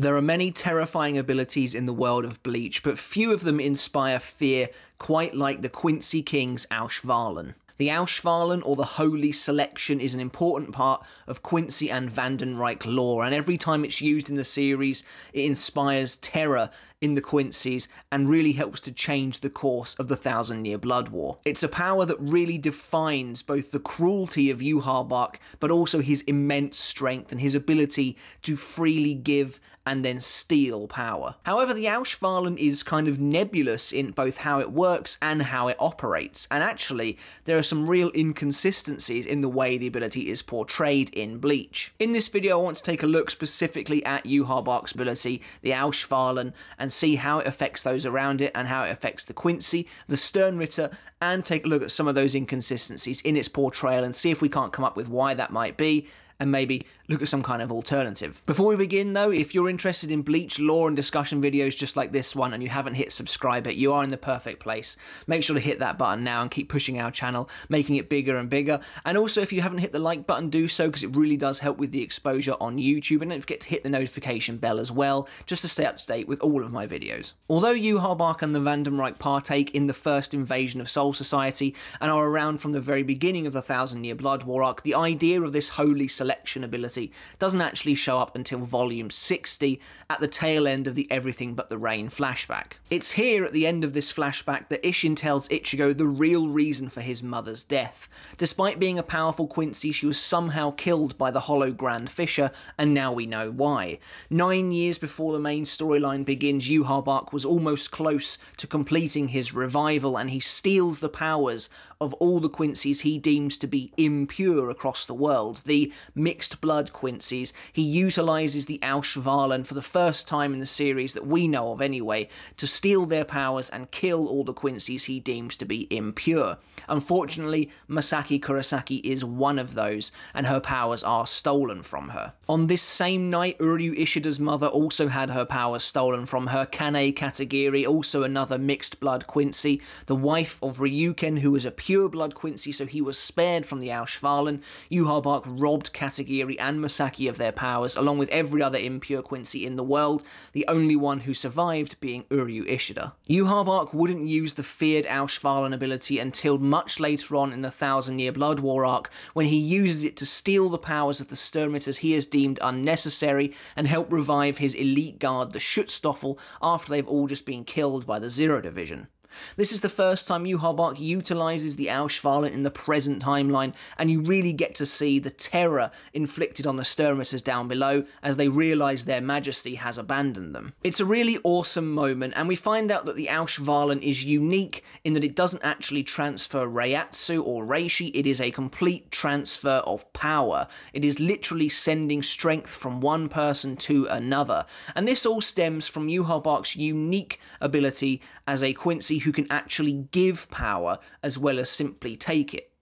There are many terrifying abilities in the world of Bleach, but few of them inspire fear quite like the Quincy King's Auswählen. The Auswählen, or the Holy Selection, is an important part of Quincy and Vandenreich lore, and every time it's used in the series, it inspires terror in the Quincy's and really helps to change the course of the Thousand Year Blood War. It's a power that really defines both the cruelty of Yhwach, but also his immense strength and his ability to freely give and then steal power. However, the Auswählen is kind of nebulous in both how it works and how it operates, and actually, there are some real inconsistencies in the way the ability is portrayed in Bleach. In this video, I want to take a look specifically at Yhwach's ability, the Auswählen, and see how it affects those around it and how it affects the Quincy, the Sternritter, and take a look at some of those inconsistencies in its portrayal and see if we can't come up with why that might be. And maybe look at some kind of alternative. Before we begin though, if you're interested in Bleach lore and discussion videos just like this one and you haven't hit subscribe yet, you are in the perfect place. Make sure to hit that button now and keep pushing our channel, making it bigger and bigger. And also if you haven't hit the like button, do so because it really does help with the exposure on YouTube and don't forget to hit the notification bell as well, just to stay up to date with all of my videos. Although Yhwach and the Vandenreich partake in the first invasion of Soul Society and are around from the very beginning of the Thousand Year Blood War arc, the idea of this holy selection ability doesn't actually show up until volume 60 at the tail end of the Everything But the Rain flashback. It's here at the end of this flashback that Isshin tells Ichigo the real reason for his mother's death. Despite being a powerful Quincy, she was somehow killed by the Hollow Grand Fisher, and now we know why. Nine years before the main storyline begins, Yhwach was almost close to completing his revival, and he steals the powers of all the Quincy's he deems to be impure across the world, the mixed blood Quincy's. He utilises the Auswählen for the first time in the series that we know of anyway, to steal their powers and kill all the Quincy's he deems to be impure. Unfortunately, Masaki Kurosaki is one of those, and her powers are stolen from her. On this same night, Uryu Ishida's mother also had her powers stolen from her. Kanae Katagiri, also another mixed blood Quincy, the wife of Ryuken, who was a pure blood Quincy, so he was spared from the Auswählen. Yhwach robbed Katagiri and Masaki of their powers, along with every other impure Quincy in the world, the only one who survived being Uryu Ishida. Yhwach wouldn't use the feared Auswählen ability until much later on in the Thousand Year Blood War arc, when he uses it to steal the powers of the Sternritters he has deemed unnecessary and help revive his elite guard, the Schutzstaffel, after they've all just been killed by the Zero Division. This is the first time Yhwach utilises the Auswählen in the present timeline, and you really get to see the terror inflicted on the Sternritters down below as they realise their majesty has abandoned them. It's a really awesome moment, and we find out that the Auswählen is unique in that it doesn't actually transfer Reiatsu or Reishi, it is a complete transfer of power. It is literally sending strength from one person to another, and this all stems from Yhwach's unique ability as a Quincy who can actually give power as well as simply take it.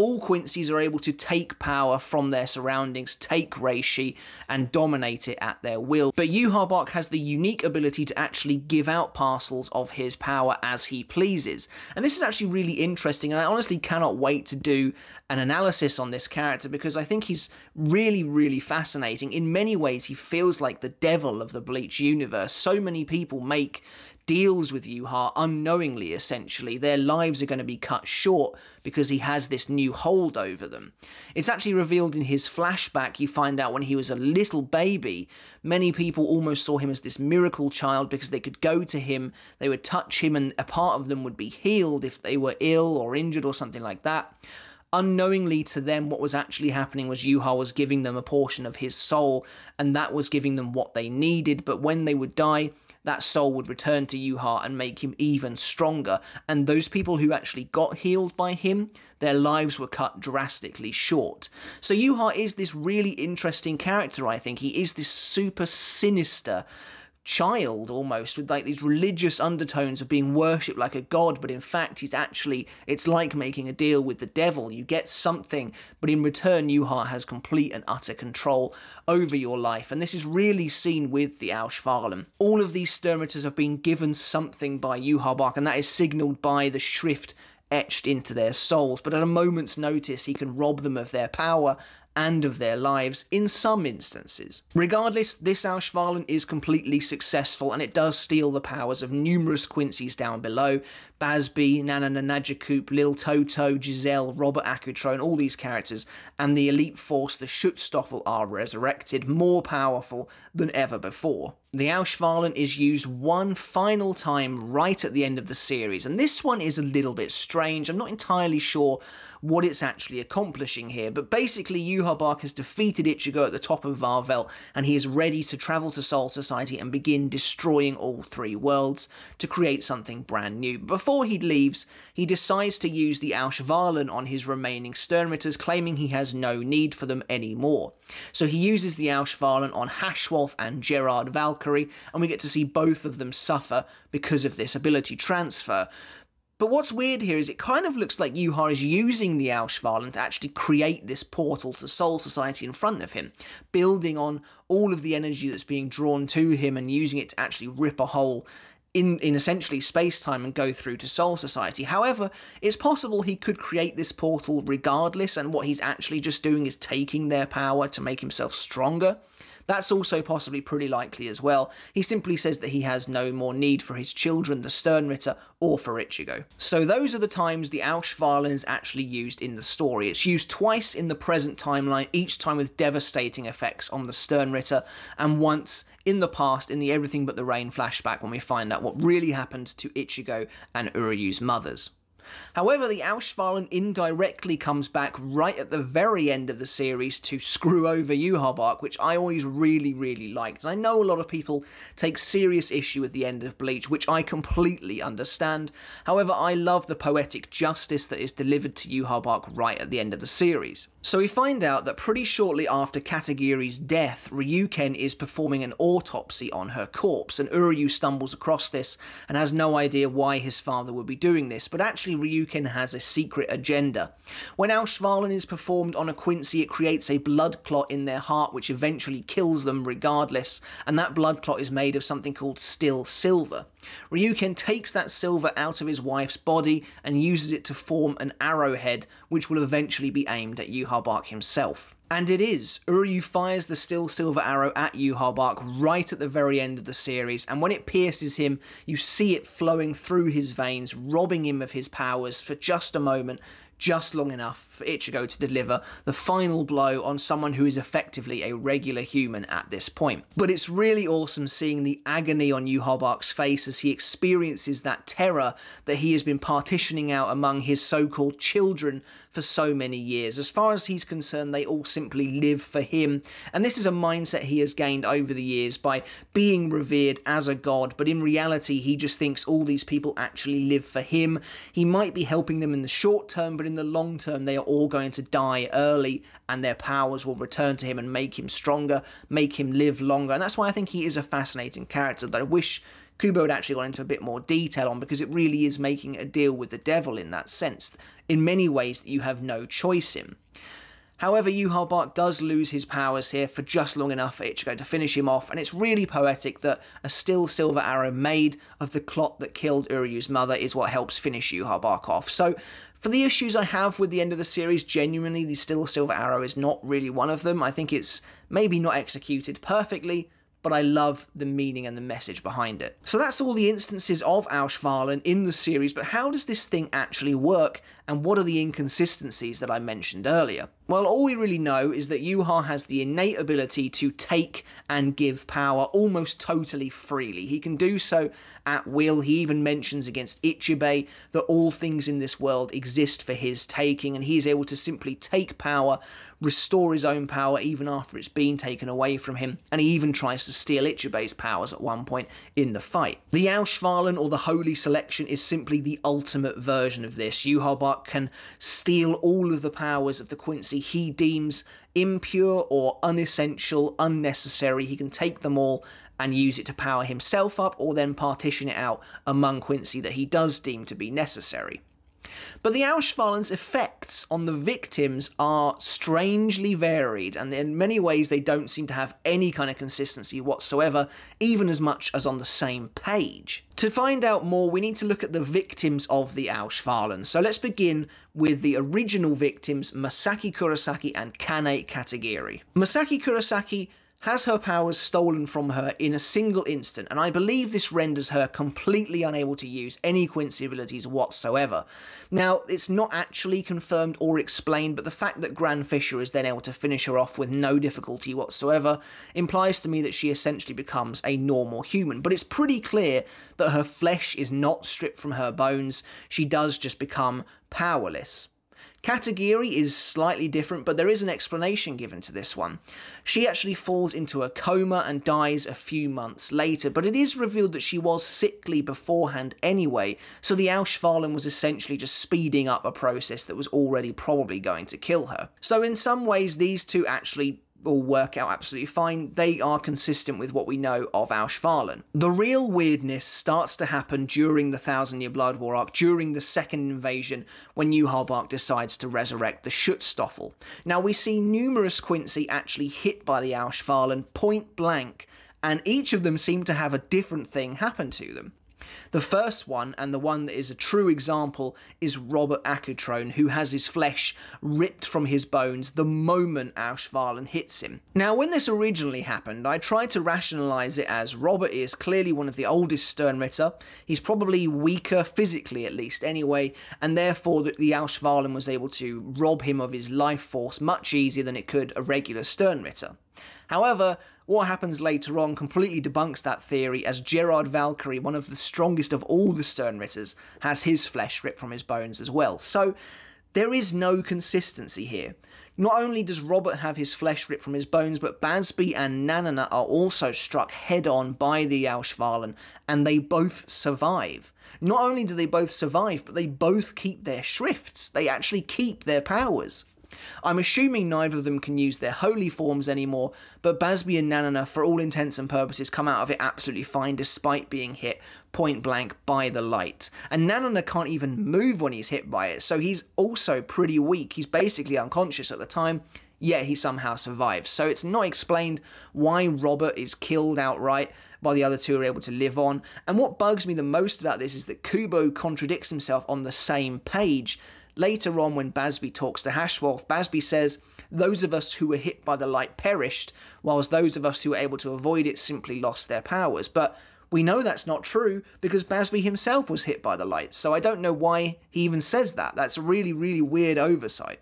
All Quincy's are able to take power from their surroundings, take Reishi, and dominate it at their will. But Yhwach has the unique ability to actually give out parcels of his power as he pleases. And this is actually really interesting, and I honestly cannot wait to do an analysis on this character because I think he's really, really fascinating. In many ways, he feels like the devil of the Bleach universe. So many people make deals with Yhwach unknowingly, essentially. Their lives are going to be cut short because he has this new hold over them. It's actually revealed in his flashback, you find out when he was a little baby, many people almost saw him as this miracle child because they could go to him, they would touch him, and a part of them would be healed if they were ill or injured or something like that unknowingly to them, what was actually happening was Yhwach was giving them a portion of his soul, and that was giving them what they needed. But when they would die, that soul would return to Yhwach and make him even stronger. And those people who actually got healed by him, their lives were cut drastically short. So Yhwach is this really interesting character, I think. He is this super sinister child almost with like these religious undertones of being worshipped like a god but in fact he's actually it's like making a deal with the devil. You get something but in return Yhwach has complete and utter control over your life. And this is really seen with the Auswählen all of these Sternritters have been given something by Yhwach and that is signalled by the Schrift etched into their souls, but at a moment's notice he can rob them of their power and of their lives in some instances. Regardless, this Auswählen is completely successful and it does steal the powers of numerous Quincy's down below. Bazz-B, NaNaNa Najahkoop, Lil Toto, Giselle, Robert Accutrone, all these characters, and the elite force, the Schutzstaffel, are resurrected, more powerful than ever before. The Auswählen is used one final time right at the end of the series, and this one is a little bit strange. I'm not entirely sure what it's actually accomplishing here. But basically, Yhwach has defeated Ichigo at the top of Wahrwelt, and he is ready to travel to Soul Society and begin destroying all three worlds to create something brand new. Before he leaves, he decides to use the Auswählen on his remaining Sternritters, claiming he has no need for them anymore. So he uses the Auswählen on Haschwalth and Gerard Valkyrie, and we get to see both of them suffer because of this ability transfer. But what's weird here is it kind of looks like Yhwach is using the Auswählen to actually create this portal to Soul Society in front of him, building on all of the energy that's being drawn to him and using it to actually rip a hole in, in essentially space time and go through to Soul Society. However, it's possible he could create this portal regardless, and what he's actually just doing is taking their power to make himself stronger. That's also possibly pretty likely as well. He simply says that he has no more need for his children, the Sternritter, or for Ichigo. So those are the times the Auswählen is actually used in the story. It's used twice in the present timeline, each time with devastating effects on the Sternritter, and once in the past in the Everything But the Rain flashback when we find out what really happened to Ichigo and Uryu's mothers. However, the Auswählen indirectly comes back right at the very end of the series to screw over Yhwach, which I always really, really liked. And I know a lot of people take serious issue with the end of Bleach, which I completely understand. However, I love the poetic justice that is delivered to Yhwach right at the end of the series. So we find out that pretty shortly after Katagiri's death, Ryuken is performing an autopsy on her corpse, and Uryu stumbles across this and has no idea why his father would be doing this, but actually Ryuken has a secret agenda. When Auswählen is performed on a Quincy, it creates a blood clot in their heart which eventually kills them regardless, and that blood clot is made of something called still silver. Ryuken takes that silver out of his wife's body and uses it to form an arrowhead, which will eventually be aimed at Yhwach himself. And it is. Uryu fires the still silver arrow at Yhwach right at the very end of the series, and when it pierces him, you see it flowing through his veins, robbing him of his powers for just a moment, just long enough for Ichigo to deliver the final blow on someone who is effectively a regular human at this point. But it's really awesome seeing the agony on Yu Yhwach's face as he experiences that terror that he has been partitioning out among his so-called children for so many years. As far as he's concerned, they all simply live for him. And this is a mindset he has gained over the years by being revered as a god, but in reality, he just thinks all these people actually live for him. He might be helping them in the short term, but in the long term, they are all going to die early and their powers will return to him and make him stronger, make him live longer. And that's why I think he is a fascinating character that I wish Kubo had actually gone into a bit more detail on because it really is making a deal with the devil in that sense, in many ways that you have no choice in. However, Yhwach does lose his powers here for just long enough for Ichigo to finish him off, and it's really poetic that a still silver arrow made of the clot that killed Uryu's mother is what helps finish Yhwach off. So, for the issues I have with the end of the series, genuinely, the still silver arrow is not really one of them. I think it's maybe not executed perfectly, but I love the meaning and the message behind it. So that's all the instances of Auswählen in the series, but how does this thing actually work, and what are the inconsistencies that I mentioned earlier? Well, all we really know is that Yhwach has the innate ability to take and give power almost totally freely. He can do so at will. He even mentions against Ichibei that all things in this world exist for his taking, and he is able to simply take power, restore his own power even after it's been taken away from him, and he even tries to steal Ichibei's powers at one point in the fight. The Auswählen, or the Holy Selection, is simply the ultimate version of this. Can steal all of the powers of the Quincy he deems impure or unessential, unnecessary. He can take them all and use it to power himself up or then partition it out among Quincy that he does deem to be necessary. But the Auswählen's effects on the victims are strangely varied, and in many ways they don't seem to have any kind of consistency whatsoever, even as much as on the same page. To find out more, we need to look at the victims of the Auswählen. So let's begin with the original victims, Masaki Kurosaki and Kanae Katagiri. Masaki Kurosaki has her powers stolen from her in a single instant, and I believe this renders her completely unable to use any Quincy abilities whatsoever. Now, it's not actually confirmed or explained, but the fact that Grand Fisher is then able to finish her off with no difficulty whatsoever implies to me that she essentially becomes a normal human. But it's pretty clear that her flesh is not stripped from her bones, she does just become powerless. Katagiri is slightly different, but there is an explanation given to this one. She actually falls into a coma and dies a few months later, but it is revealed that she was sickly beforehand anyway, so the Auswählen was essentially just speeding up a process that was already probably going to kill her. So in some ways, these two actually all work out absolutely fine. They are consistent with what we know of Auswählen. The real weirdness starts to happen during the Thousand Year Blood War arc, during the second invasion, when Yhwach decides to resurrect the Schutzstaffel. Now, we see numerous Quincy actually hit by the Auswählen point blank, and each of them seem to have a different thing happen to them. The first one, and the one that is a true example, is Robert Accutrone, who has his flesh ripped from his bones the moment Auswählen hits him. Now, when this originally happened, I tried to rationalise it as Robert is clearly one of the oldest Sternritter, he's probably weaker, physically at least anyway, and therefore the, the Auswählen was able to rob him of his life force much easier than it could a regular Sternritter. However, what happens later on completely debunks that theory, as Gerard Valkyrie, one of the strongest of all the Sternritters, has his flesh ripped from his bones as well. So there is no consistency here. Not only does Robert have his flesh ripped from his bones, but Bazz-B and Nanana are also struck head on by the Auswählen, and they both survive. Not only do they both survive, but they both keep their Schrifts. They actually keep their powers. I'm assuming neither of them can use their holy forms anymore, but Bazz-B and Nanana, for all intents and purposes, come out of it absolutely fine despite being hit point blank by the light. And Nanana can't even move when he's hit by it, so he's also pretty weak. He's basically unconscious at the time, yet he somehow survives. So it's not explained why Robert is killed outright while the other two are able to live on. And what bugs me the most about this is that Kubo contradicts himself on the same page. Later on, when Bazz-B talks to Haschwalth, Bazz-B says, Those of us who were hit by the light perished, whilst those of us who were able to avoid it simply lost their powers. But we know that's not true because Bazz-B himself was hit by the light, so I don't know why he even says that. That's a really, really weird oversight.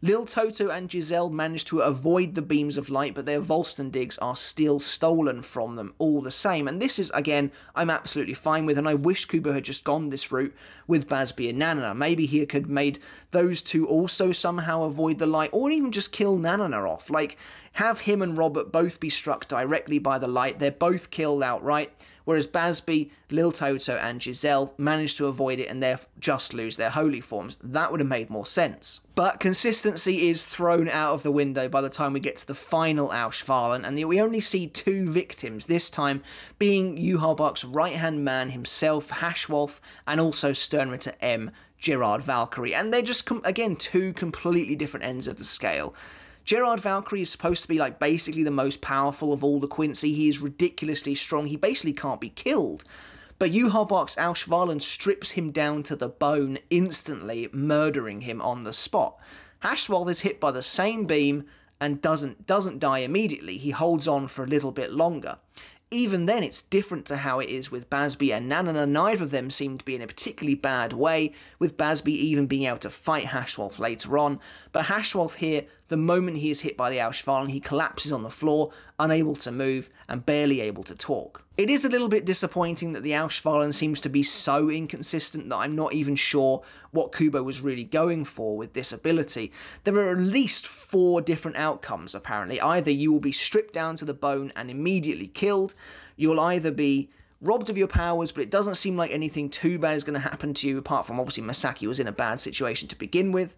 Lil Toto and Giselle manage to avoid the beams of light, but their Vollständigs are still stolen from them all the same. And this is, again, I'm absolutely fine with, and I wish Kubo had just gone this route with Bazz-B and Nanana. Maybe he could have made those two also somehow avoid the light, or even just kill Nanana off. Like, have him and Robert both be struck directly by the light. They're both killed outright whereas Bazz-B, Lil Toto, and Giselle managed to avoid it and therefore just lose their holy forms. That would have made more sense. But consistency is thrown out of the window by the time we get to the final Auswählen, and we only see two victims, this time being Yhwach's right hand man himself, Haschwalth, and also Sternritter M, Gerard Valkyrie. And they're just, again, two completely different ends of the scale. Gerard Valkyrie is supposed to be like basically the most powerful of all the Quincy. He is ridiculously strong. He basically can't be killed. But Yhwach's Auswählen strips him down to the bone instantly, murdering him on the spot. Haschwalth is hit by the same beam and doesn't doesn't die immediately. He holds on for a little bit longer. Even then, it's different to how it is with Bazz-B and Nanana. Neither of them seem to be in a particularly bad way, with Bazz-B even being able to fight Haschwalth later on. But Haschwalth here, the moment he is hit by the Auswählen, he collapses on the floor, unable to move and barely able to talk. It is a little bit disappointing that the Auswählen seems to be so inconsistent that I'm not even sure what Kubo was really going for with this ability. There are at least four different outcomes, apparently. Either you will be stripped down to the bone and immediately killed, you'll either be robbed of your powers, but it doesn't seem like anything too bad is going to happen to you, apart from obviously Masaki was in a bad situation to begin with.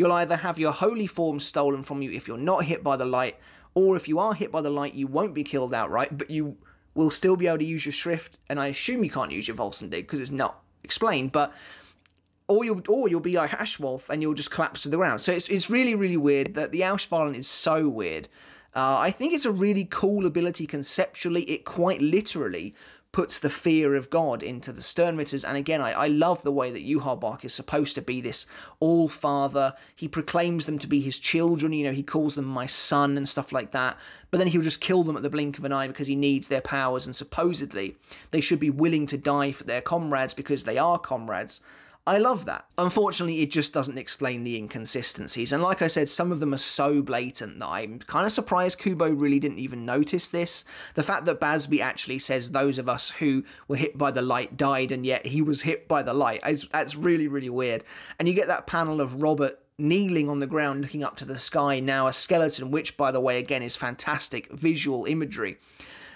You'll either have your holy form stolen from you if you're not hit by the light, or if you are hit by the light, you won't be killed outright, but you will still be able to use your Schrift, and I assume you can't use your Vollständig because it's not explained, but or you'll or you'll be like Ashwolf and you'll just collapse to the ground. So it's it's really really weird that the Auswählen is so weird. Uh, I think it's a really cool ability conceptually. It quite literally puts the fear of God into the Sternritters. And again, I, I love the way that Yhwach is supposed to be this all father. He proclaims them to be his children. You know, he calls them my son and stuff like that. But then he'll just kill them at the blink of an eye because he needs their powers. And supposedly, they should be willing to die for their comrades because they are comrades. I love that. Unfortunately, it just doesn't explain the inconsistencies. And like I said, some of them are so blatant that I'm kind of surprised Kubo really didn't even notice this. The fact that Bazz-B actually says those of us who were hit by the light died and yet he was hit by the light, is, that's really, really weird. And you get that panel of Robert kneeling on the ground looking up to the sky, now a skeleton, which, by the way, again is fantastic visual imagery.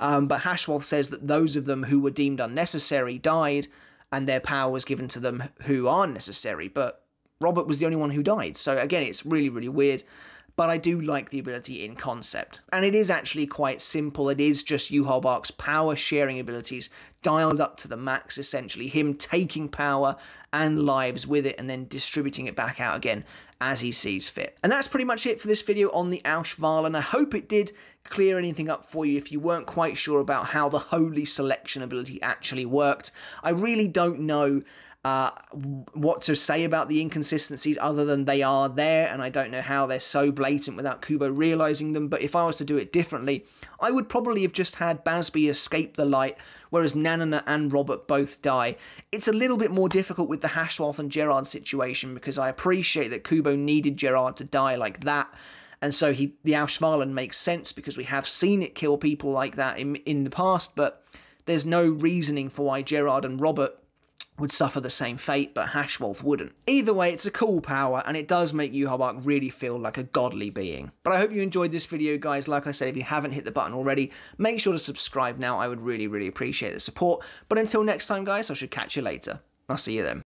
Um, but Haschwalth says that those of them who were deemed unnecessary died, and their power was given to them who aren't necessary. But Robert was the only one who died. So again, it's really, really weird. But I do like the ability in concept. And it is actually quite simple. It is just Yhwach's power sharing abilities dialed up to the max, essentially. Him taking power and lives with it and then distributing it back out again as he sees fit. And that's pretty much it for this video on the Auswählen. I hope it did clear anything up for you if you weren't quite sure about how the Holy Selection ability actually worked. I really don't know uh, what to say about the inconsistencies other than they are there, and I don't know how they're so blatant without Kubo realizing them. But if I was to do it differently, I would probably have just had Bazz-B escape the light, whereas Nanana and Robert both die. It's a little bit more difficult with the Haschwalth and Gerard situation because I appreciate that Kubo needed Gerard to die like that. And so he, the Auswählen makes sense because we have seen it kill people like that in, in the past, but there's no reasoning for why Gerard and Robert would suffer the same fate, but Haschwalth wouldn't. Either way, it's a cool power, and it does make Yhwach really feel like a godly being. But I hope you enjoyed this video, guys. Like I said, if you haven't hit the button already, make sure to subscribe now. I would really, really appreciate the support. But until next time, guys, I should catch you later. I'll see you then.